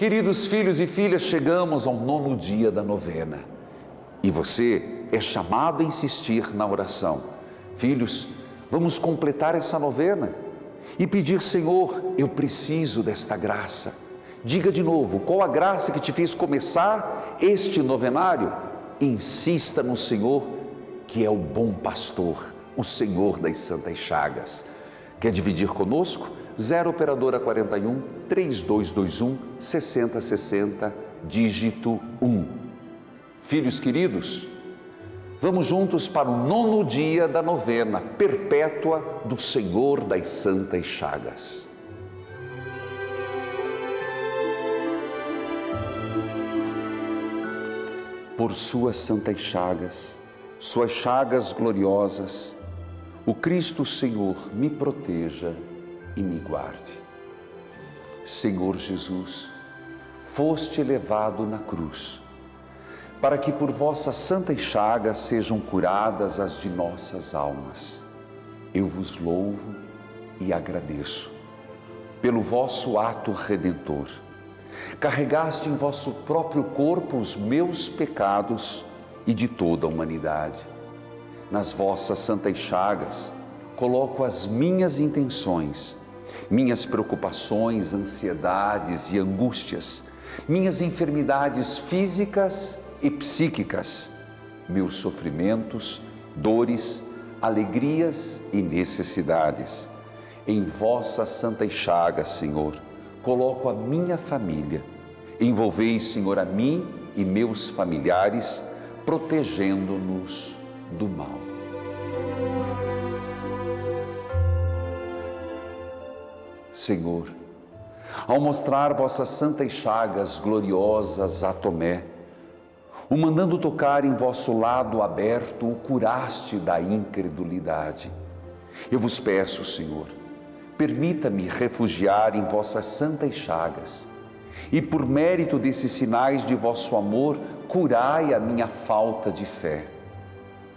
Queridos filhos e filhas, chegamos ao nono dia da novena e você é chamado a insistir na oração. Filhos, vamos completar essa novena e pedir, Senhor, eu preciso desta graça. Diga de novo, qual a graça que te fez começar este novenário? Insista no Senhor, que é o bom pastor, o Senhor das Santas Chagas. Quer dividir conosco? 0 Operadora 41 3221 6060, dígito 1. Filhos queridos, vamos juntos para o nono dia da novena perpétua do Senhor das Santas Chagas. Por suas santas chagas, suas chagas gloriosas, o Cristo Senhor me proteja e me guarde. Senhor Jesus, foste levado na cruz, para que por vossas santas chagas sejam curadas as de nossas almas. Eu vos louvo e agradeço pelo vosso ato redentor. Carregaste em vosso próprio corpo os meus pecados e de toda a humanidade. Nas vossas santas chagas, coloco as minhas intenções minhas preocupações, ansiedades e angústias, minhas enfermidades físicas e psíquicas, meus sofrimentos, dores, alegrias e necessidades. Em vossas santas chagas, Senhor, coloco a minha família. Envolvei, Senhor, a mim e meus familiares, protegendo-nos do mal. Senhor, ao mostrar vossas santas chagas gloriosas a Tomé, o mandando tocar em vosso lado aberto, o curaste da incredulidade. Eu vos peço, Senhor, permita-me refugiar em vossas santas chagas e, por mérito desses sinais de vosso amor, curai a minha falta de fé.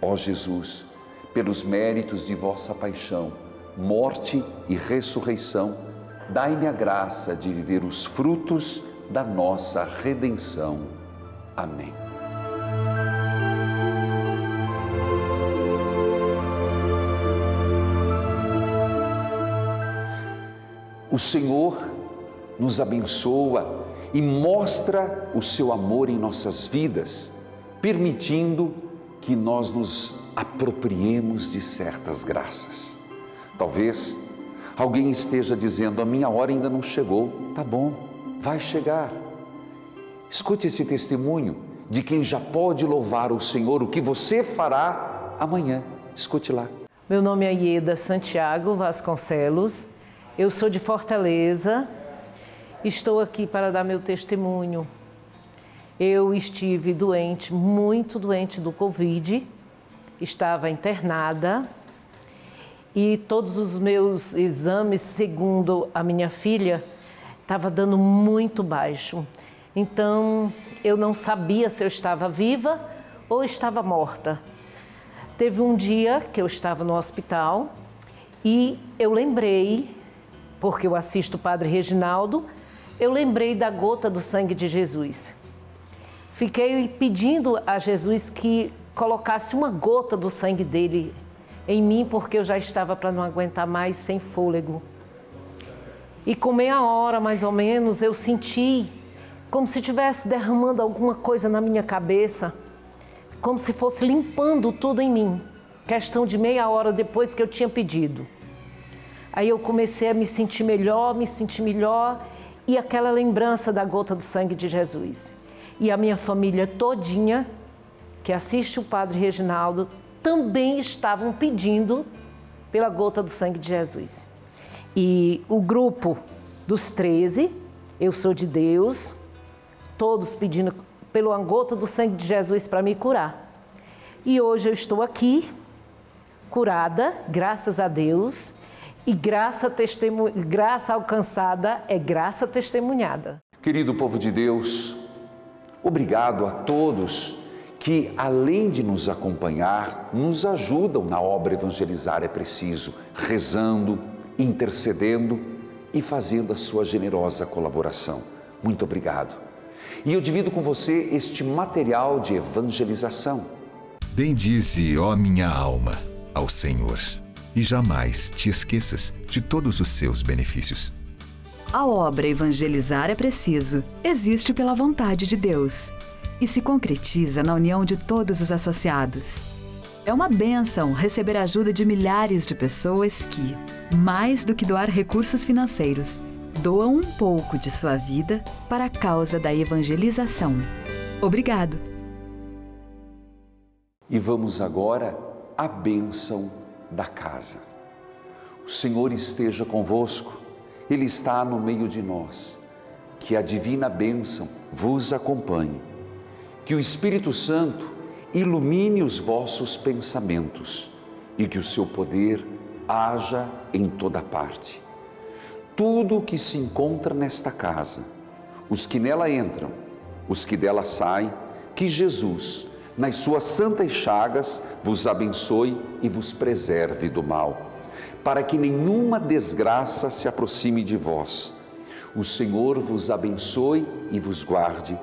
Ó Jesus, pelos méritos de vossa paixão, morte e ressurreição, dai-me a graça de viver os frutos da nossa redenção. Amém. O Senhor nos abençoa e mostra o seu amor em nossas vidas, permitindo que nós nos apropriemos de certas graças. Talvez alguém esteja dizendo: a minha hora ainda não chegou. Tá bom, vai chegar. Escute esse testemunho de quem já pode louvar o Senhor, o que você fará amanhã. Escute lá. Meu nome é Ieda Santiago Vasconcelos, eu sou de Fortaleza, estou aqui para dar meu testemunho. Eu estive doente, muito doente do Covid, estava internada e todos os meus exames, segundo a minha filha, estava dando muito baixo. Então eu não sabia se eu estava viva ou estava morta. Teve um dia que eu estava no hospital e eu lembrei, porque eu assisto o Padre Reginaldo, eu lembrei da gota do sangue de Jesus. Fiquei pedindo a Jesus que colocasse uma gota do sangue dele em mim porque eu já estava para não aguentar mais sem fôlego. E com meia hora mais ou menos eu senti como se estivesse derramando alguma coisa na minha cabeça, como se fosse limpando tudo em mim. Questão de meia hora depois que eu tinha pedido. Aí eu comecei a me sentir melhor, me sentir melhor e aquela lembrança da gota do sangue de Jesus. E a minha família todinha que assiste o Padre Reginaldo também estavam pedindo pela gota do sangue de Jesus. E o grupo dos 13, eu sou de Deus, todos pedindo pela gota do sangue de Jesus para me curar. E hoje eu estou aqui, curada, graças a Deus, e graça, graça alcançada é graça testemunhada. Querido povo de Deus, obrigado a todos que, além de nos acompanhar, nos ajudam na obra evangelizar é preciso, rezando, intercedendo e fazendo a sua generosa colaboração. muito obrigado. E eu divido com você este material de evangelização. Bendize, ó minha alma, ao Senhor, e jamais te esqueças de todos os seus benefícios. A obra Evangelizar é Preciso existe pela vontade de Deus e se concretiza na união de todos os associados. É uma bênção receber a ajuda de milhares de pessoas que, mais do que doar recursos financeiros, doam um pouco de sua vida para a causa da evangelização. Obrigado! E vamos agora à bênção da casa. O Senhor esteja convosco, Ele está no meio de nós. Que a divina bênção vos acompanhe. Que o Espírito Santo ilumine os vossos pensamentos e que o seu poder haja em toda parte. Tudo o que se encontra nesta casa, os que nela entram, os que dela saem, que Jesus, nas suas santas chagas, vos abençoe e vos preserve do mal, para que nenhuma desgraça se aproxime de vós. O Senhor vos abençoe e vos guarde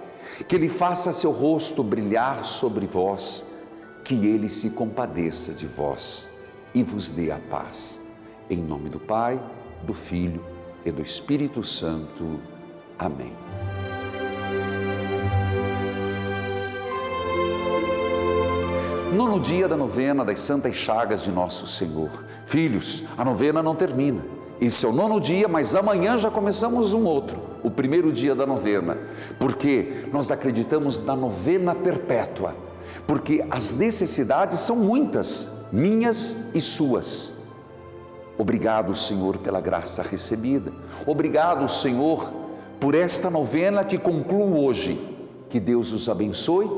que Ele faça seu rosto brilhar sobre vós, que Ele se compadeça de vós e vos dê a paz. Em nome do Pai, do Filho e do Espírito Santo. Amém. Nono dia da novena das Santas Chagas de Nosso Senhor. Filhos, a novena não termina esse é o nono dia, mas amanhã já começamos um outro, o primeiro dia da novena, porque nós acreditamos na novena perpétua, porque as necessidades são muitas, minhas e suas. Obrigado, Senhor, pela graça recebida. Obrigado, Senhor, por esta novena que concluo hoje. Que Deus os abençoe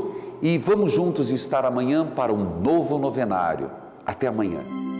e vamos juntos estar amanhã para um novo novenário. Até amanhã.